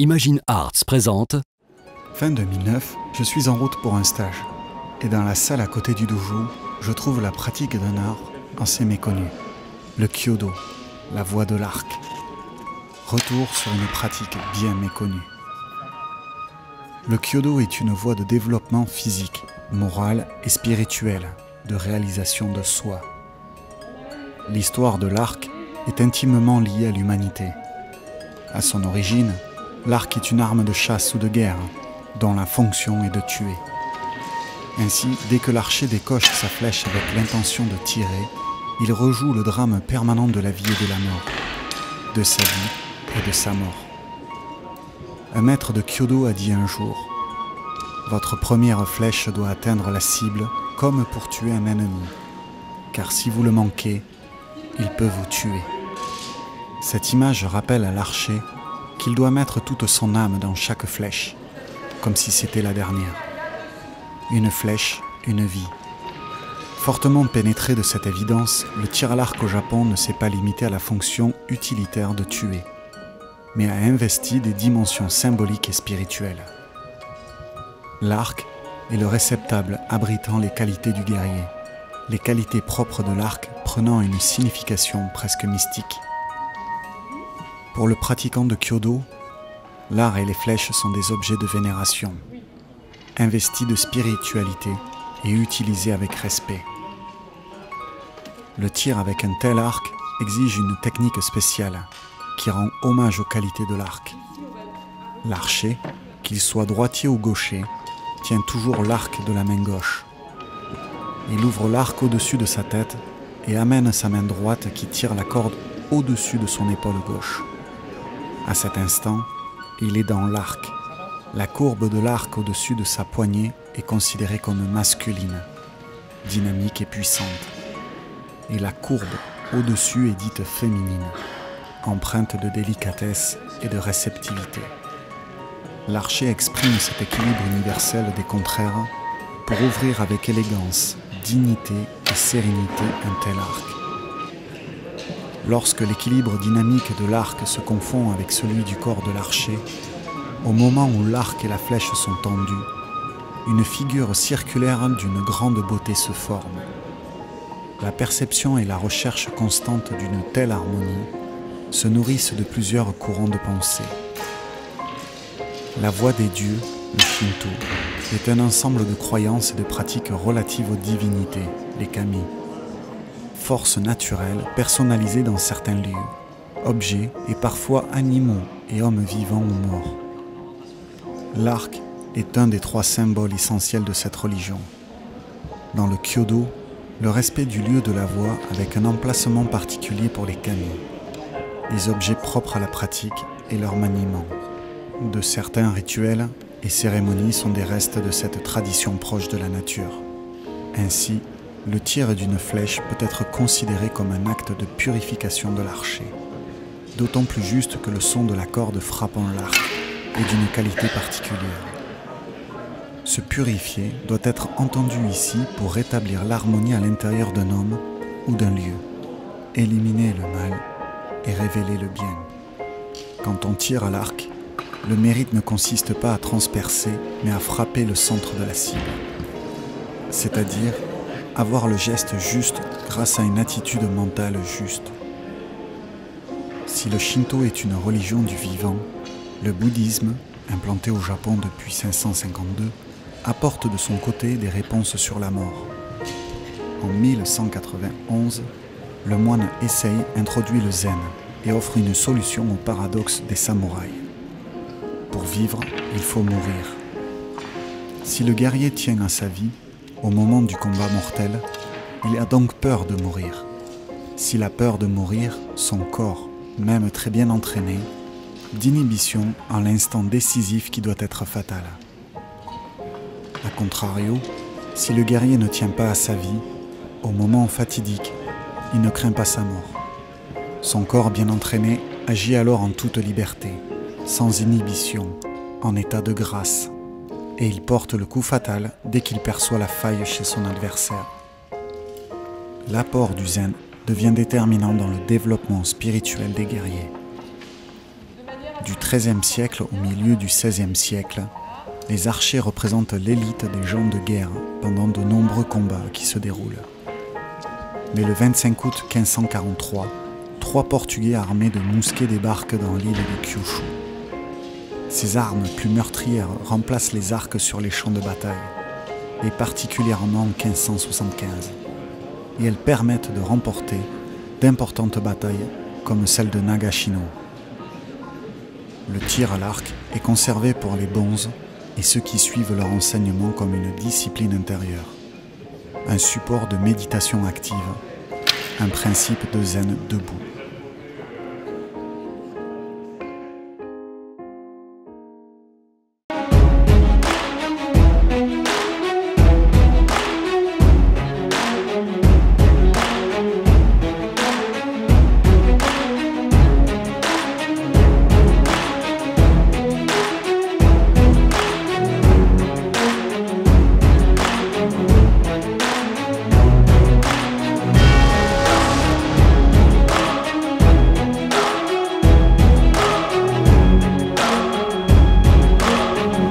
Imagine Arts présente Fin 2009, je suis en route pour un stage. Et dans la salle à côté du dojo, je trouve la pratique d'un art assez méconnu. Le kyodo, la voie de l'arc. Retour sur une pratique bien méconnue. Le kyodo est une voie de développement physique, moral et spirituel, de réalisation de soi. L'histoire de l'arc est intimement liée à l'humanité. À son origine, l'arc est une arme de chasse ou de guerre dont la fonction est de tuer. Ainsi, dès que l'archer décoche sa flèche avec l'intention de tirer, il rejoue le drame permanent de la vie et de la mort, de sa vie et de sa mort. Un maître de Kyodo a dit un jour, Votre première flèche doit atteindre la cible comme pour tuer un ennemi, car si vous le manquez, il peut vous tuer. Cette image rappelle à l'archer qu'il doit mettre toute son âme dans chaque flèche, comme si c'était la dernière. Une flèche, une vie. Fortement pénétré de cette évidence, le tir à l'arc au Japon ne s'est pas limité à la fonction utilitaire de tuer, mais a investi des dimensions symboliques et spirituelles. L'arc est le réceptable abritant les qualités du guerrier, les qualités propres de l'arc prenant une signification presque mystique. Pour le pratiquant de Kyodo, l'art et les flèches sont des objets de vénération, investis de spiritualité et utilisés avec respect. Le tir avec un tel arc exige une technique spéciale qui rend hommage aux qualités de l'arc. L'archer, qu'il soit droitier ou gaucher, tient toujours l'arc de la main gauche. Il ouvre l'arc au-dessus de sa tête et amène sa main droite qui tire la corde au-dessus de son épaule gauche. À cet instant, il est dans l'arc. La courbe de l'arc au-dessus de sa poignée est considérée comme masculine, dynamique et puissante. Et la courbe au-dessus est dite féminine, empreinte de délicatesse et de réceptivité. L'archer exprime cet équilibre universel des contraires pour ouvrir avec élégance, dignité et sérénité un tel arc. Lorsque l'équilibre dynamique de l'arc se confond avec celui du corps de l'archer, au moment où l'arc et la flèche sont tendus, une figure circulaire d'une grande beauté se forme. La perception et la recherche constante d'une telle harmonie se nourrissent de plusieurs courants de pensée. La voie des dieux, le Shinto, est un ensemble de croyances et de pratiques relatives aux divinités, les kami, forces naturelles personnalisées dans certains lieux, objets et parfois animaux et hommes vivants ou morts. L'arc est un des trois symboles essentiels de cette religion. Dans le Kyodo, le respect du lieu de la voie avec un emplacement particulier pour les kami, les objets propres à la pratique et leur maniement. De certains rituels et cérémonies sont des restes de cette tradition proche de la nature. Ainsi, le tir d'une flèche peut être considéré comme un acte de purification de l'archer. D'autant plus juste que le son de la corde frappant l'arc est d'une qualité particulière. Se purifier doit être entendu ici pour rétablir l'harmonie à l'intérieur d'un homme ou d'un lieu, éliminer le mal et révéler le bien. Quand on tire à l'arc, le mérite ne consiste pas à transpercer, mais à frapper le centre de la cible. C'est-à-dire avoir le geste juste grâce à une attitude mentale juste. Si le Shinto est une religion du vivant, le bouddhisme, implanté au Japon depuis 552, apporte de son côté des réponses sur la mort. En 1191, le moine Issei introduit le zen et offre une solution au paradoxe des samouraïs. Pour vivre, il faut mourir. Si le guerrier tient à sa vie, au moment du combat mortel, il a donc peur de mourir. S'il a peur de mourir, son corps, même très bien entraîné, d'inhibition en l'instant décisif qui doit être fatal. A contrario, si le guerrier ne tient pas à sa vie, au moment fatidique, il ne craint pas sa mort. Son corps bien entraîné agit alors en toute liberté, sans inhibition, en état de grâce et il porte le coup fatal dès qu'il perçoit la faille chez son adversaire. L'apport du zen devient déterminant dans le développement spirituel des guerriers. Du XIIIe siècle au milieu du XVIe siècle, les archers représentent l'élite des gens de guerre pendant de nombreux combats qui se déroulent. Mais le 25 août 1543, trois Portugais armés de mousquets débarquent dans l'île de Kyushu. Ces armes plus meurtrières remplacent les arcs sur les champs de bataille, et particulièrement en 1575, et elles permettent de remporter d'importantes batailles comme celle de Nagashino. Le tir à l'arc est conservé pour les bonzes et ceux qui suivent leur enseignement comme une discipline intérieure, un support de méditation active, un principe de zen debout.